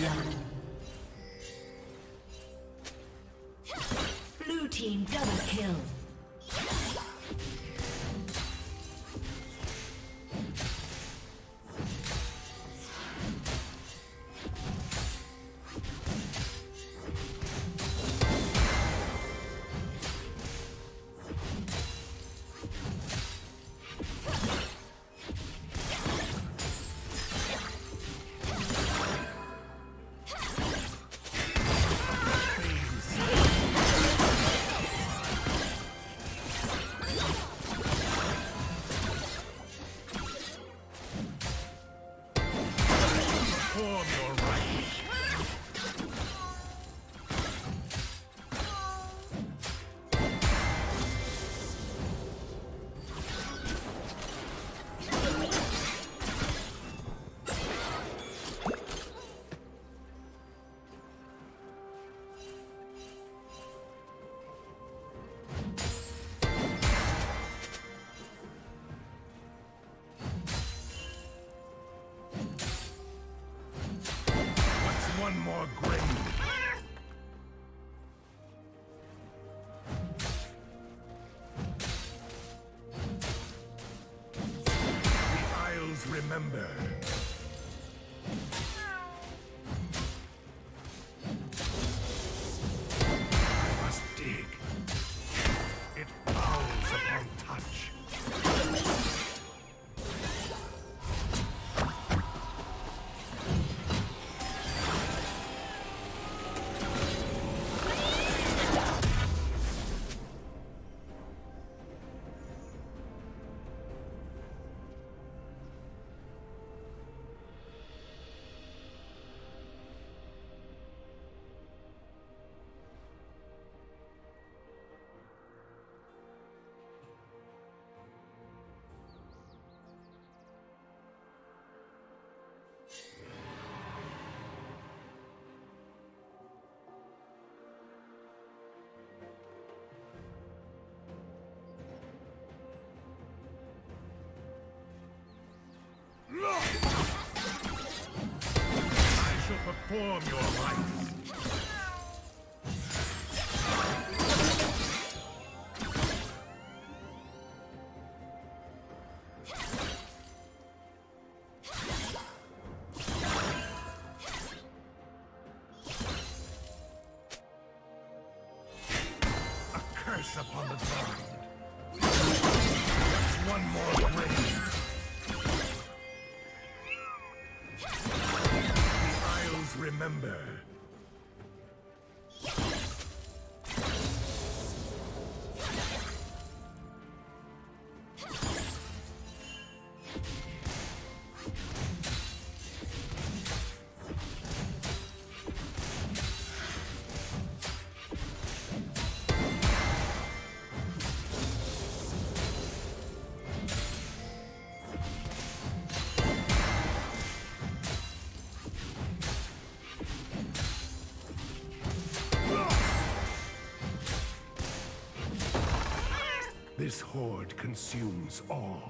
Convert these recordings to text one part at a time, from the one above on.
blood. Perform your rites. Horde consumes all.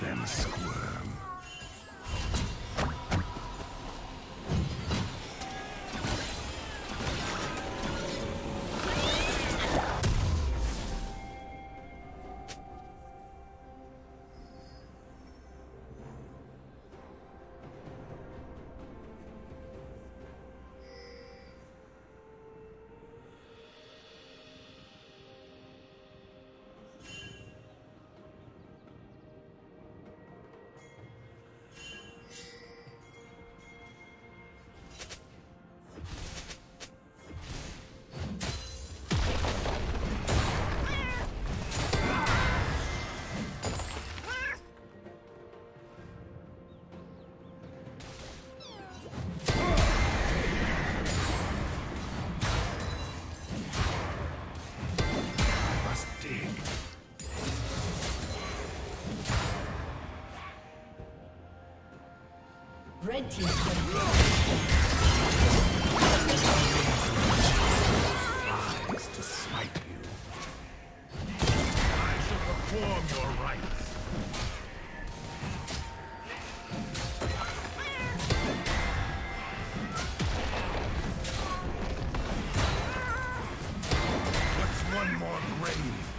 them squirm. Red team. Eyes to smite you. I shall perform your rites. What's one more grave?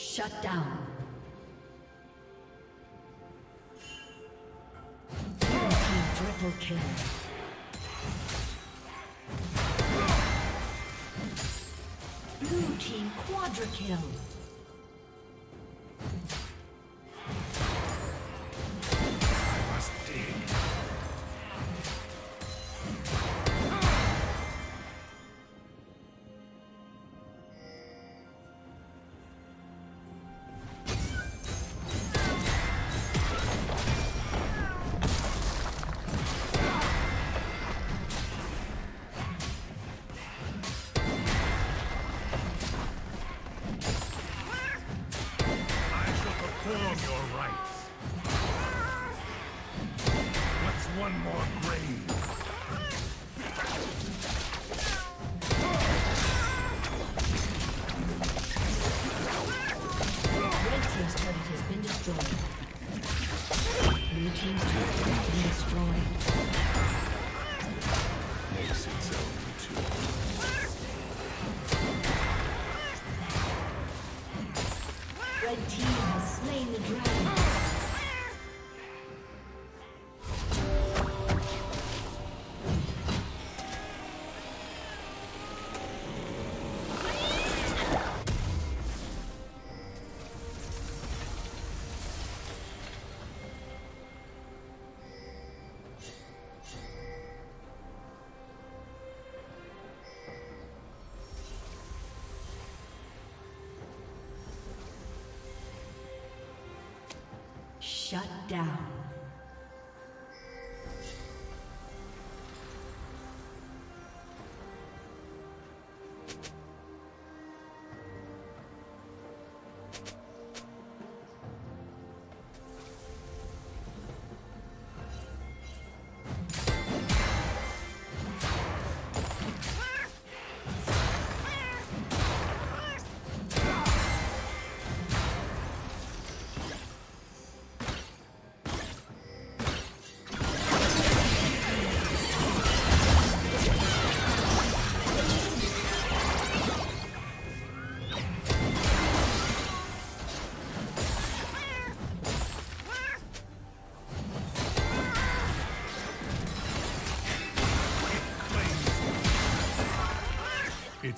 Shut down. Triple kill. Blue team quadra kill. Shut down.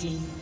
день.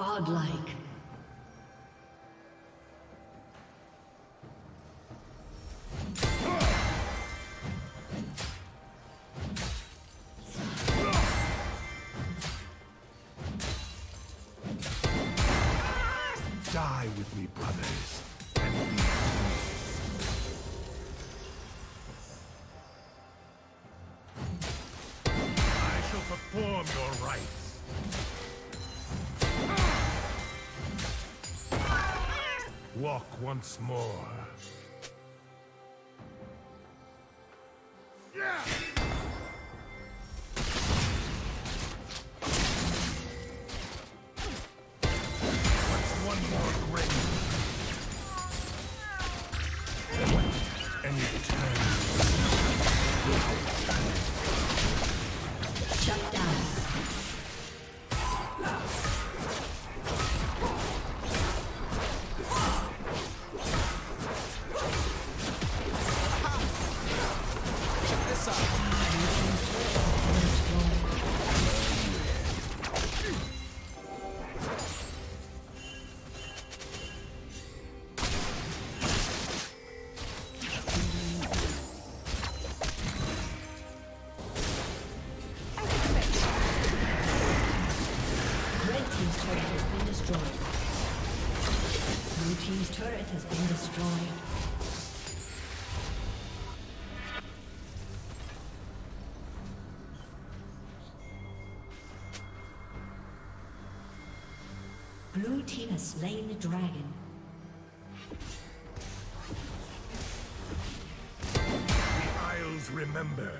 Godlike. Die with me, brothers. I shall perform your rites. Walk once more. has slain the dragon. The Isles remember.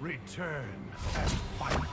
Return and fight.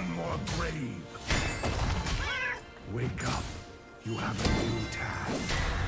one more grave. Wake up. You have a new task.